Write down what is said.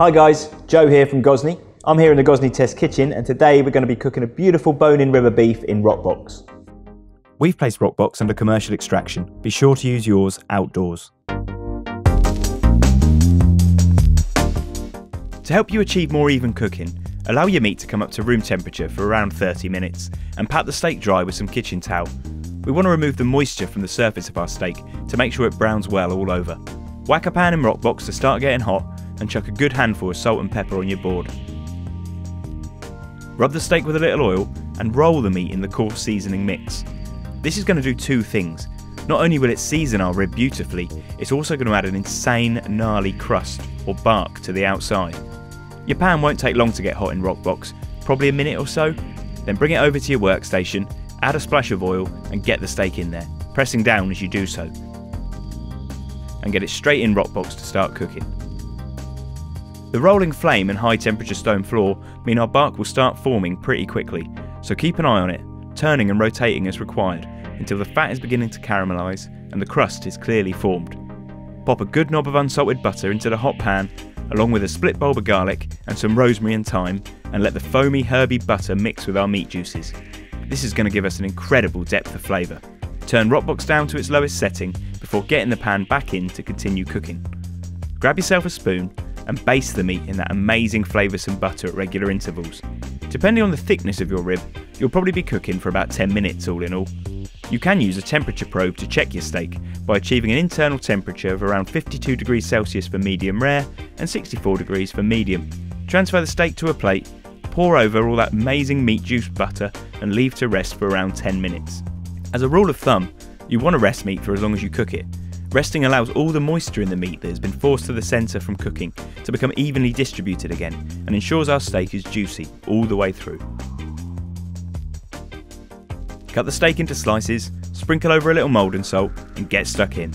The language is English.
Hi guys, Joe here from Gozney. I'm here in the Gozney Test Kitchen and today we're going to be cooking a beautiful bone-in rib of beef in Roccbox. We've placed Roccbox under commercial extraction. Be sure to use yours outdoors. To help you achieve more even cooking, allow your meat to come up to room temperature for around 30 minutes and pat the steak dry with some kitchen towel. We want to remove the moisture from the surface of our steak to make sure it browns well all over. Whack a pan in Roccbox to start getting hot and chuck a good handful of salt and pepper on your board. Rub the steak with a little oil and roll the meat in the coarse seasoning mix. This is going to do two things. Not only will it season our rib beautifully, it's also going to add an insane gnarly crust or bark to the outside. Your pan won't take long to get hot in Roccbox, probably a minute or so. Then bring it over to your workstation, add a splash of oil and get the steak in there, pressing down as you do so. And get it straight in Roccbox to start cooking. The rolling flame and high temperature stone floor mean our bark will start forming pretty quickly, so keep an eye on it, turning and rotating as required until the fat is beginning to caramelise and the crust is clearly formed. Pop a good knob of unsalted butter into the hot pan, along with a split bulb of garlic and some rosemary and thyme, and let the foamy herby butter mix with our meat juices. This is going to give us an incredible depth of flavour. Turn Roccbox down to its lowest setting before getting the pan back in to continue cooking. Grab yourself a spoon and baste the meat in that amazing flavoursome butter at regular intervals. Depending on the thickness of your rib, you'll probably be cooking for about 10 minutes all in all. You can use a temperature probe to check your steak by achieving an internal temperature of around 52 degrees Celsius for medium rare and 64 degrees for medium. Transfer the steak to a plate, pour over all that amazing meat juice butter and leave to rest for around 10 minutes. As a rule of thumb, you want to rest meat for as long as you cook it, Resting allows all the moisture in the meat that has been forced to the centre from cooking to become evenly distributed again and ensures our steak is juicy all the way through. Cut the steak into slices, sprinkle over a little Maldon salt and get stuck in.